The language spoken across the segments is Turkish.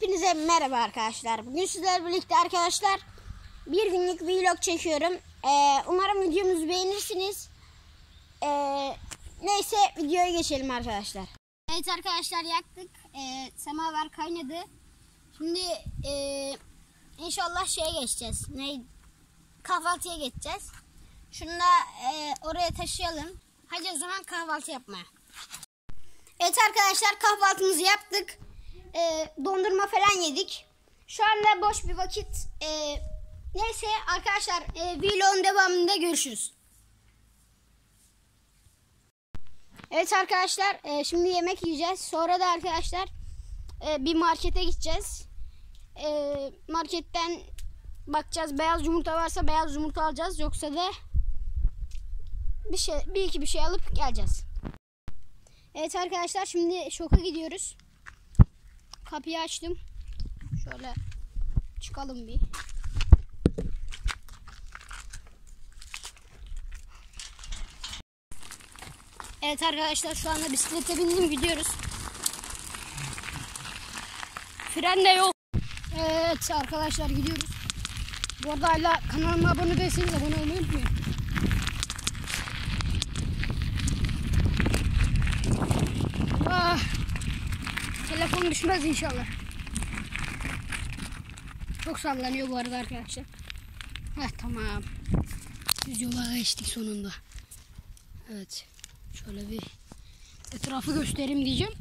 Hepinize merhaba arkadaşlar. Bugün sizlerle birlikte arkadaşlar bir günlük vlog çekiyorum. Ee, umarım videomuzu beğenirsiniz. Ee, neyse videoya geçelim arkadaşlar. Evet arkadaşlar yaktık. Ee, semaver kaynadı. Şimdi ee, inşallah şeye geçeceğiz. Ne? Kahvaltıya geçeceğiz. Şunu da ee, oraya taşıyalım. Hadi o zaman kahvaltı yapmaya. Evet arkadaşlar kahvaltımızı yaptık. Ee, dondurma falan yedik. Şu anda boş bir vakit. Ee, neyse arkadaşlar e, vlogun devamında görüşürüz. Evet arkadaşlar e, şimdi yemek yiyeceğiz. Sonra da arkadaşlar e, bir markete gideceğiz. E, marketten bakacağız. Beyaz yumurta varsa beyaz yumurta alacağız. Yoksa da bir şey bir iki bir şey alıp geleceğiz. Evet arkadaşlar şimdi şoka gidiyoruz. Kapıyı açtım. Şöyle çıkalım bir. Evet arkadaşlar şu anda bisiklete bindim gidiyoruz. Fren de yok. Evet arkadaşlar gidiyoruz. Bu arada hala kanalıma abone değilseniz abone olmayı unutmayın. Ah, telefon düşmez inşallah. Çok sallanıyor bu arada arkadaşlar. Heh tamam. Düz yola geçtik sonunda. Evet. Şöyle bir etrafı göstereyim diyeceğim.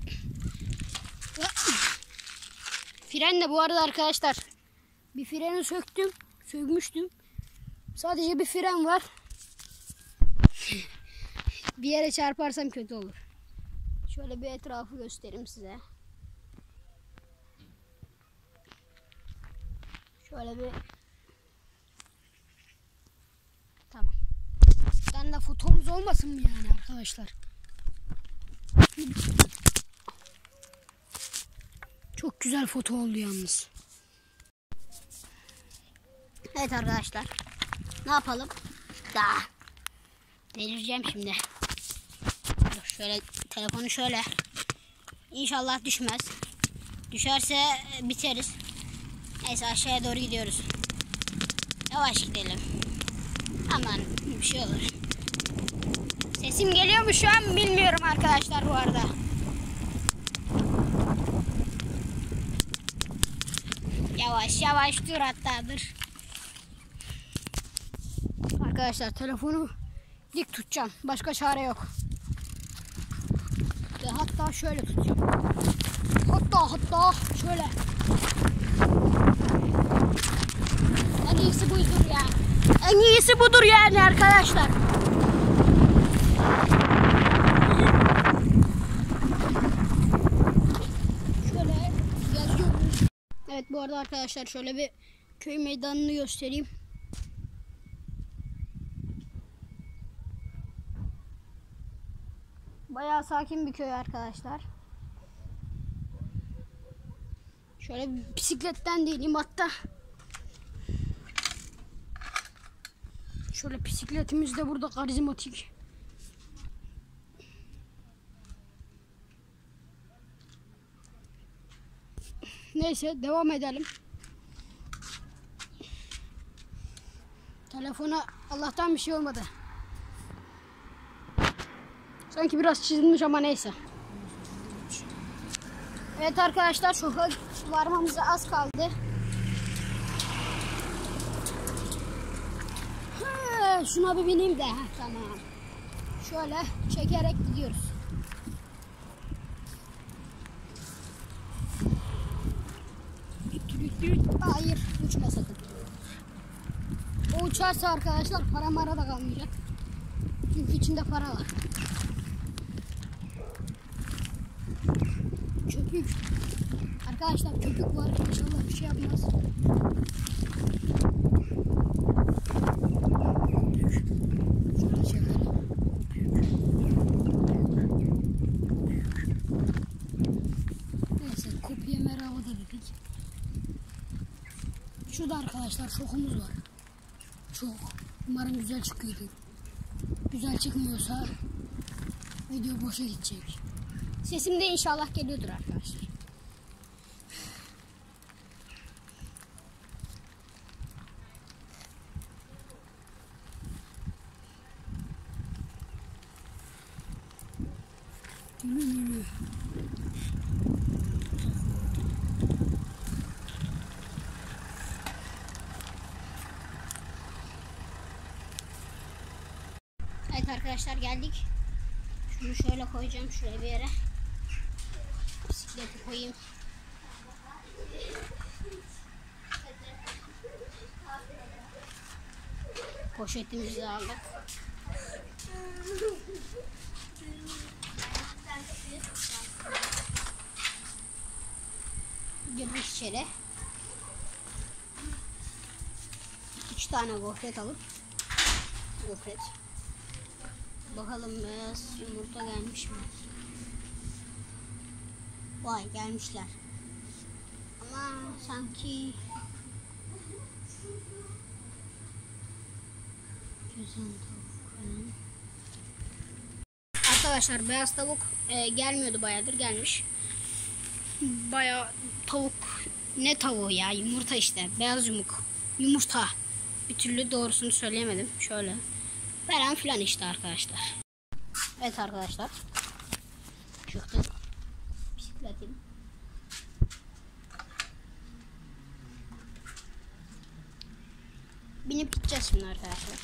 Fren de bu arada arkadaşlar. Bir freni söktüm. Sökmüştüm. Sadece bir fren var. bir yere çarparsam kötü olur. Şöyle bir etrafı göstereyim size. Şöyle bir Tamam. Ben de fotomuz olmasın mı yani arkadaşlar? Çok güzel foto oldu yalnız. Evet arkadaşlar. Ne yapalım? Daha. Delireceğim şimdi. Şöyle telefonu şöyle. İnşallah düşmez. Düşerse biteriz. Neyse aşağıya doğru gidiyoruz. Yavaş gidelim. Aman bir şey olur. Sesim geliyor mu şu an bilmiyorum arkadaşlar bu arada. Yavaş yavaş dur hatta dur. Arkadaşlar telefonu dik tutacağım. Başka çare yok. Ve hatta şöyle tutacağım. Hatta hatta şöyle. En iyisi budur ya. En iyisi budur yani arkadaşlar. Şöyle geziyoruz. Evet bu arada arkadaşlar şöyle bir köy meydanını göstereyim. Bayağı sakin bir köy arkadaşlar. Şöyle bisikletten değilim hatta. Şöyle bisikletimiz de burada karizmatik. Neyse devam edelim. Telefona Allah'tan bir şey olmadı. Sanki biraz çizilmiş ama neyse. Evet arkadaşlar şoka varmamıza az kaldı. Ha, Şuna bir bineyim de. Ha, tamam. Şöyle çekerek gidiyoruz. Hayır uçma sakın. O uçarsa arkadaşlar para mara da kalmayacak. Çünkü içinde para var. Köpük. Arkadaşlar köpük var. İnşallah bir şey yapmaz. Şöyle çekelim. Neyse kopya merhaba da dedik. Şurada arkadaşlar şokumuz var. Çok. Umarım güzel çıkıyordur. Güzel çıkmıyorsa video boşa gidecek. Sesim de inşallah geliyordur arkadaşlar. Evet arkadaşlar geldik. Şunu şöyle koyacağım şuraya bir yere. Bisikleti koyayım. Poşetimizi aldık. Girdik içeri. Üç tane gofret alıp gofret. Bakalım beyaz yumurta gelmiş mi? Vay gelmişler. Ama sanki güzel tavuk. Arkadaşlar beyaz tavuk e, gelmiyordu bayağıdır gelmiş. Baya tavuk ne tavuğu ya yumurta işte beyaz yumuk yumurta bir türlü doğrusunu söyleyemedim şöyle falan filan işte arkadaşlar. Evet arkadaşlar. Çıktık. Bisikletim. Binip gideceğiz şimdi arkadaşlar.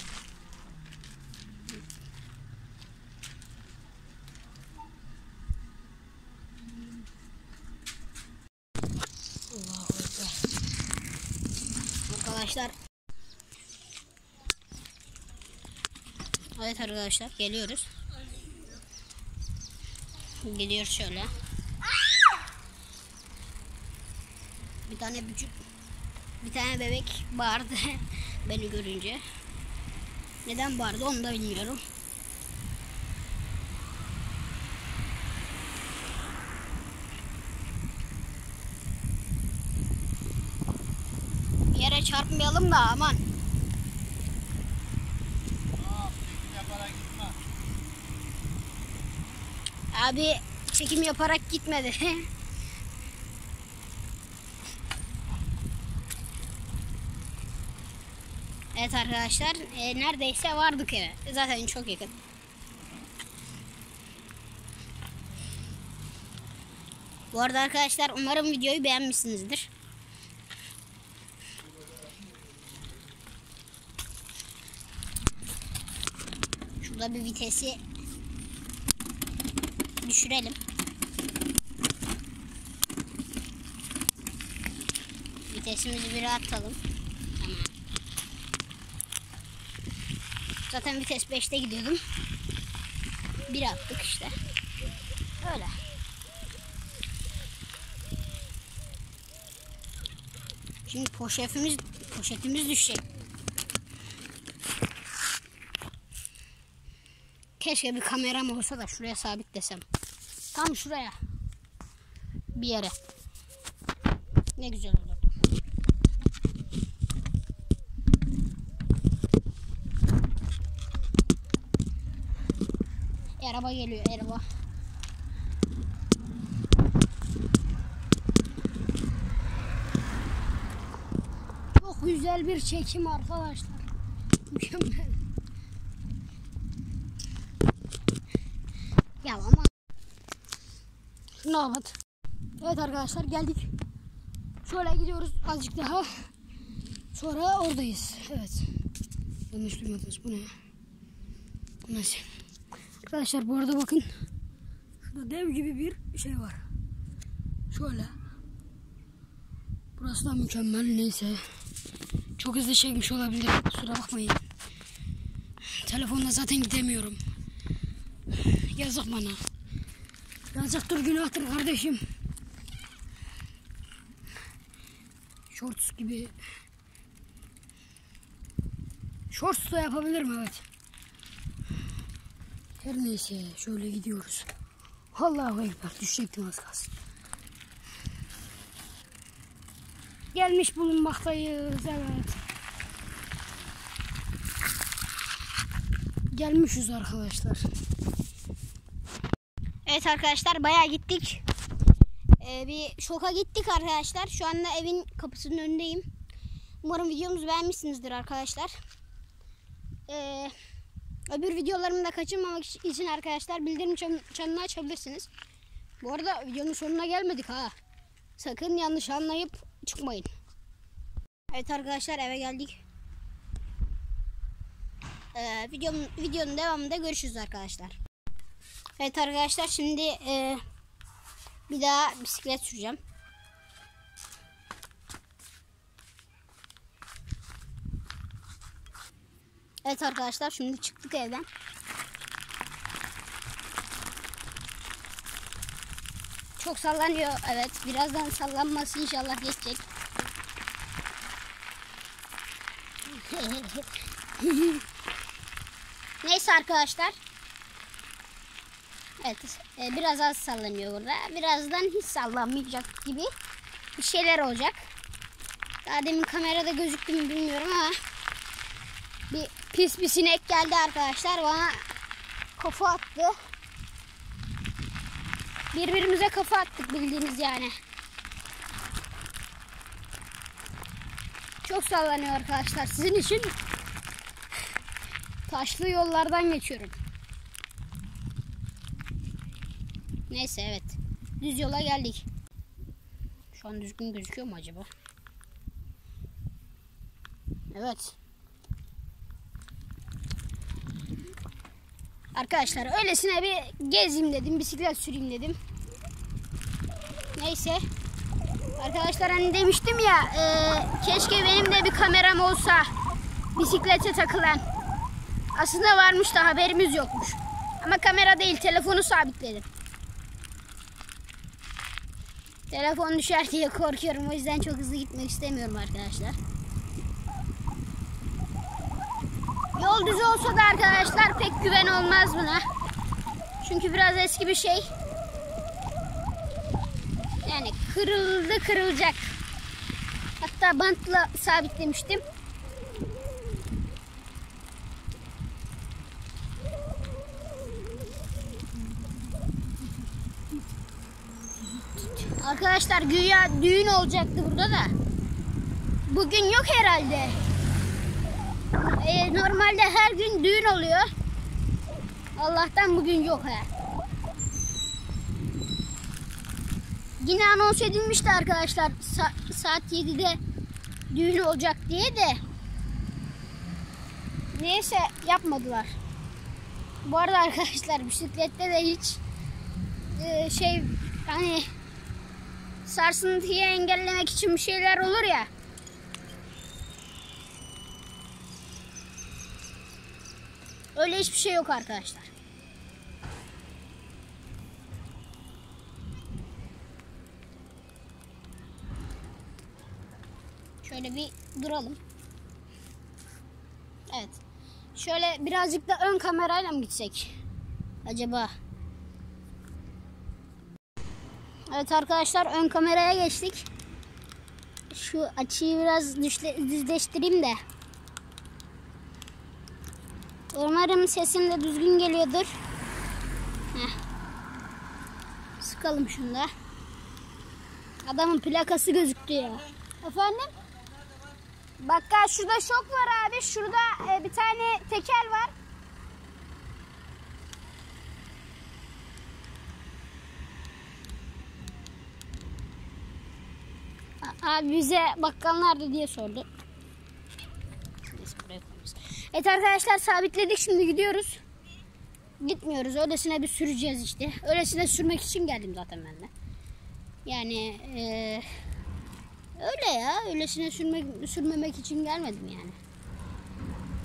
Allahu Ekber. Arkadaşlar Evet arkadaşlar geliyoruz. Gidiyoruz şöyle. Bir tane bücük bir tane bebek bağırdı beni görünce. Neden bağırdı onu da bilmiyorum. Yere çarpmayalım da aman. Abi çekim yaparak gitmedi. evet arkadaşlar e, neredeyse vardık eve. Zaten çok yakın. Bu arada arkadaşlar umarım videoyu beğenmişsinizdir. Şurada bir vitesi düşürelim. Vitesimizi bir atalım. Zaten vites 5'te gidiyordum. Bir attık işte. Öyle. Şimdi poşetimiz poşetimiz düşecek. Keşke bir kameram olsa da şuraya sabitlesem. Tam şuraya. Bir yere. Ne güzel olurdu. Araba geliyor araba. Çok güzel bir çekim arkadaşlar. Mükemmel. Ya ama şunu kapat. Evet arkadaşlar geldik. Şöyle gidiyoruz azıcık daha. Sonra oradayız. Evet. Yanlış duymadınız. Bu ne? Bu nasıl? Arkadaşlar bu arada bakın. Şurada dev gibi bir şey var. Şöyle. Burası da mükemmel. Neyse. Çok hızlı çekmiş olabilir. Kusura bakmayın. Telefonla zaten gidemiyorum. Yazık bana. Yazıktır günahtır kardeşim. Shorts gibi. Shorts da yapabilirim evet. Her neyse şöyle gidiyoruz. Allahu Ekber düşecektim az kalsın. Gelmiş bulunmaktayız evet. Gelmişiz arkadaşlar. Evet arkadaşlar bayağı gittik. Ee, bir şoka gittik arkadaşlar. Şu anda evin kapısının önündeyim. Umarım videomuzu beğenmişsinizdir arkadaşlar. Ee, öbür videolarımı da kaçırmamak için arkadaşlar bildirim çan- çanını açabilirsiniz. Bu arada videonun sonuna gelmedik ha. Sakın yanlış anlayıp çıkmayın. Evet arkadaşlar eve geldik. Ee, videonun, videonun devamında görüşürüz arkadaşlar. Evet arkadaşlar şimdi e, bir daha bisiklet süreceğim. Evet arkadaşlar şimdi çıktık evden. Çok sallanıyor. Evet birazdan sallanması inşallah geçecek. Neyse arkadaşlar. Evet e, biraz az sallanıyor burada. Birazdan hiç sallanmayacak gibi bir şeyler olacak. Daha demin kamerada gözüktü mü bilmiyorum ama bir pis bir sinek geldi arkadaşlar bana kafa attı. Birbirimize kafa attık bildiğiniz yani. Çok sallanıyor arkadaşlar. Sizin için taşlı yollardan geçiyorum. Neyse evet. Düz yola geldik. Şu an düzgün gözüküyor mu acaba? Evet. Arkadaşlar öylesine bir gezeyim dedim. Bisiklet süreyim dedim. Neyse. Arkadaşlar hani demiştim ya e, keşke benim de bir kameram olsa bisiklete takılan. Aslında varmış da haberimiz yokmuş. Ama kamera değil telefonu sabitledim. Telefon düşer diye korkuyorum. O yüzden çok hızlı gitmek istemiyorum arkadaşlar. Yol düz olsa da arkadaşlar pek güven olmaz buna. Çünkü biraz eski bir şey. Yani kırıldı kırılacak. Hatta bantla sabitlemiştim. Arkadaşlar güya düğün olacaktı burada da. Bugün yok herhalde. Ee, normalde her gün düğün oluyor. Allah'tan bugün yok ha. Yine anons edilmişti arkadaşlar sa- saat 7'de düğün olacak diye de. Neyse yapmadılar. Bu arada arkadaşlar bisiklette de hiç e, şey hani sarsıntıyı engellemek için bir şeyler olur ya. Öyle hiçbir şey yok arkadaşlar. Şöyle bir duralım. Evet. Şöyle birazcık da ön kamerayla mı gitsek? Acaba? Evet arkadaşlar ön kameraya geçtik. Şu açıyı biraz düzleştireyim de. Umarım sesim de düzgün geliyordur. Heh. Sıkalım şunu da. Adamın plakası gözüktü ya. Efendim? Bakkal şurada şok var abi. Şurada e, bir tane tekel var. Bize bakkal nerede diye sordu. Evet arkadaşlar sabitledik şimdi gidiyoruz. Gitmiyoruz. Öylesine bir süreceğiz işte. Öylesine sürmek için geldim zaten ben de. Yani eee Öyle ya. Öylesine sürmek, sürmemek için gelmedim yani.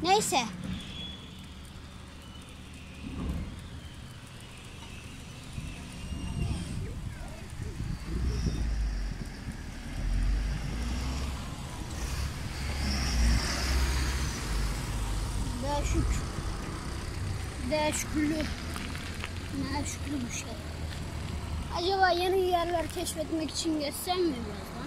Neyse. Değişik. Değişikli. Değişikli bir şey. Acaba yeni yerler keşfetmek için geçsem mi birazdan?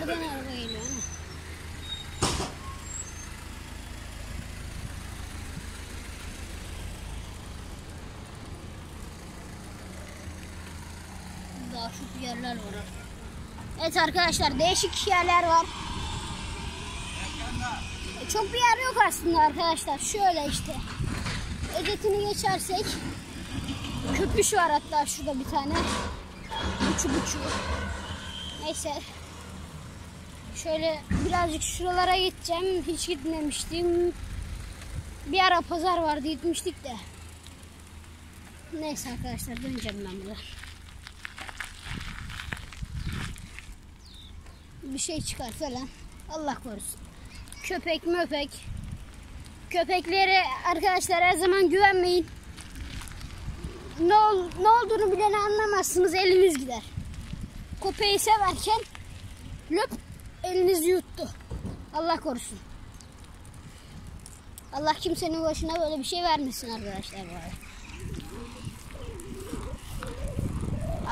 Nereden araba geliyor? Daha çok yerler var. Evet arkadaşlar değişik yerler var. E, Çok bir yer yok aslında arkadaşlar. Şöyle işte. Özetini geçersek. Köpüş var hatta şurada bir tane. Uçu buçu. Neyse. Şöyle birazcık şuralara gideceğim. Hiç gitmemiştim. Bir ara pazar vardı gitmiştik de. Neyse arkadaşlar döneceğim ben buradan. Bir şey çıkar falan. Allah korusun. Köpek möpek. Köpeklere arkadaşlar her zaman güvenmeyin. Ne, ol, ne olduğunu bileni anlamazsınız eliniz gider. Köpeği severken löp elinizi yuttu. Allah korusun. Allah kimsenin başına böyle bir şey vermesin arkadaşlar bu arada.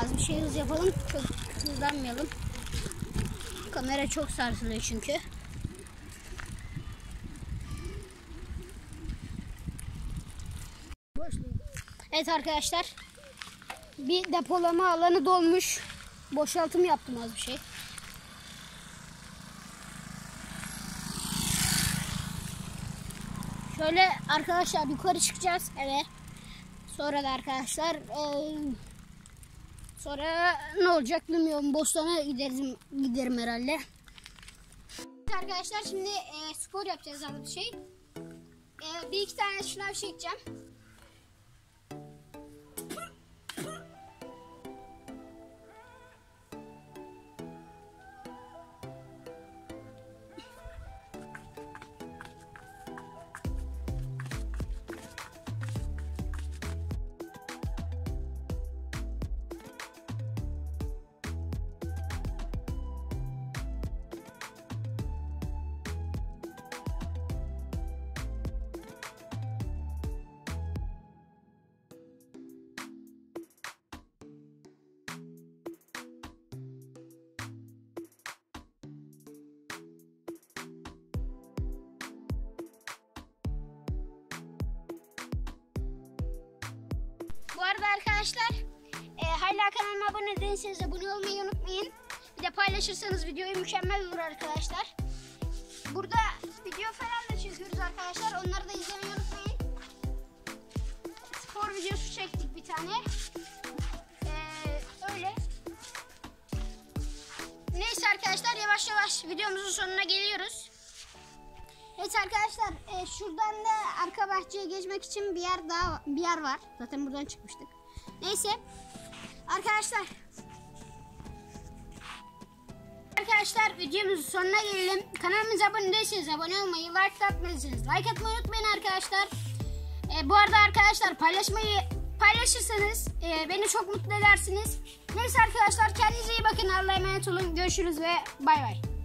Az bir şey hız yapalım. Çok hızlanmayalım. Kamera çok sarsılıyor çünkü. Evet arkadaşlar. Bir depolama alanı dolmuş. Boşaltım yaptım az bir şey. Şöyle arkadaşlar yukarı çıkacağız eve. Sonra da arkadaşlar eee, sonra ne olacak bilmiyorum. Bostana gideriz, giderim herhalde. Arkadaşlar şimdi eee, spor yapacağız az bir şey. Eee, bir iki tane şınav çekeceğim. Arada arkadaşlar e, hala kanalıma abone değilseniz abone olmayı unutmayın. Bir de paylaşırsanız videoyu mükemmel olur arkadaşlar. Burada video falan da çekiyoruz arkadaşlar. Onları da izlemeyi unutmayın. Spor videosu çektik bir tane. E, öyle. Neyse arkadaşlar yavaş yavaş videomuzun sonuna geliyoruz. Evet arkadaşlar e, şuradan da arka bahçeye geçmek için bir yer daha bir yer var. Zaten buradan çıkmıştık. Neyse. Arkadaşlar. Arkadaşlar videomuzun sonuna gelelim. Kanalımıza abone değilseniz abone olmayı, like atmayısınız. Like atmayı unutmayın arkadaşlar. E, bu arada arkadaşlar paylaşmayı paylaşırsanız e, beni çok mutlu edersiniz. Neyse arkadaşlar kendinize iyi bakın. Allah'a emanet olun. Görüşürüz ve bay bay.